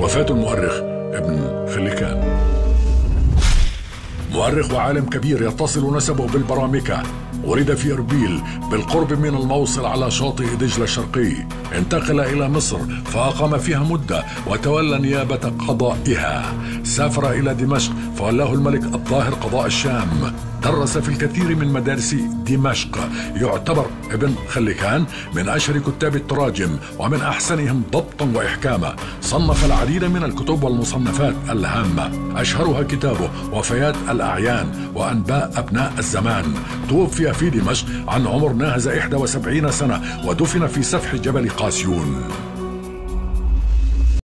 وفاة المؤرخ ابن خليكان. مؤرخ وعالم كبير يتصل نسبه بالبرامكة. ولد في إربيل بالقرب من الموصل على شاطئ دجلة الشرقي. انتقل إلى مصر فأقام فيها مدة وتولى نيابة قضائها. سافر إلى دمشق فولاه الملك الظاهر قضاء الشام. درس في الكثير من مدارس دمشق. يعتبر ابن خليكان من أشهر كتاب التراجم ومن أحسنهم ضبطا وإحكاما. صنف العديد من الكتب والمصنفات الهامة. أشهرها كتابه وفيات الأعيان وأنباء أبناء الزمان. توفي في دمشق عن عمر ناهز 71 سنة ودفن في سفح جبل قاسيون.